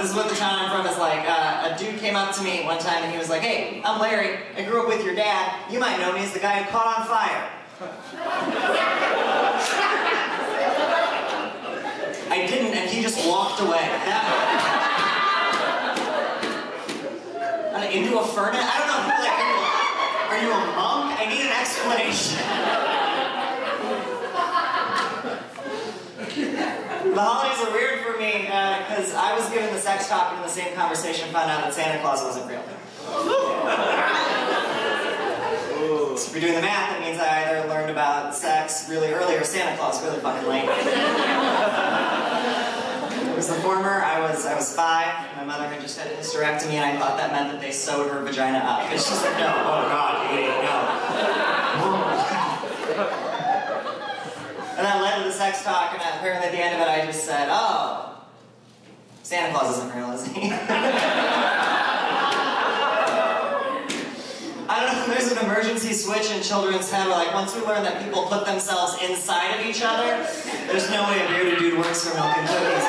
this is what the town I'm from is like. Uh, a dude came up to me one time and he was like, "Hey, I'm Larry. I grew up with your dad. You might know me as the guy who caught on fire." I didn't, and he just walked away. Into a furnace? I don't know. Like, are you a monk? I need an explanation. The holidays are weird for me because uh, I was given the sex talk in the same conversation found out that Santa Claus wasn't real. So if you're doing the math, that means I either learned about sex really early or Santa Claus really fucking late. it was the former. I was I was five. My mother had just had a hysterectomy, and I thought that meant that they sewed her vagina up. It's just like, no, oh God, no. and that led to the sex talk, and apparently at the end of it, I just said, oh, Santa Claus isn't real, is he? I don't know if there's an emergency switch in children's head where like once we learn that people put themselves inside of each other, there's no way a bearded dude works for milk and cookies.